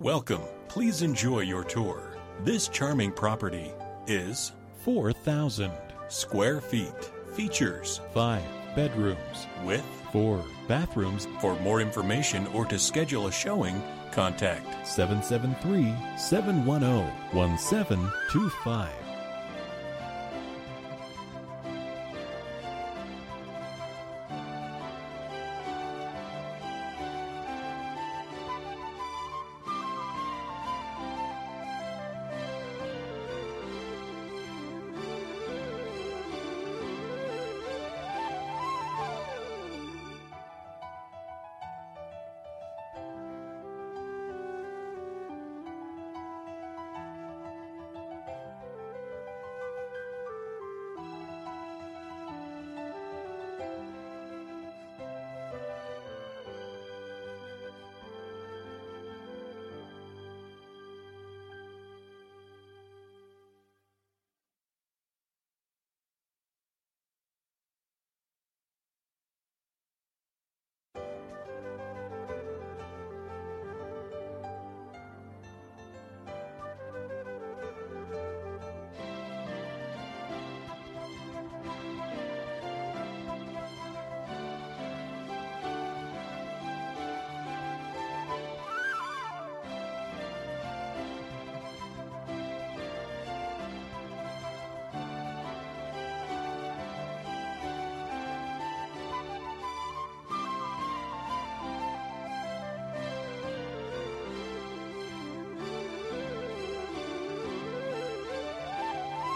Welcome. Please enjoy your tour. This charming property is 4,000. square feet. Features 5 bedrooms. with 4 bathrooms. For more information or to schedule a showing, contact 773 710 1725.